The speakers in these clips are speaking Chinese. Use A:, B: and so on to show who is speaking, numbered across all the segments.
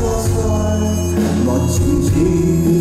A: 我算我究竟。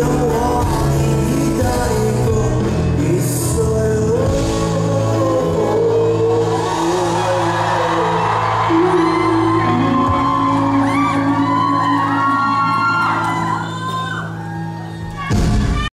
A: your wall.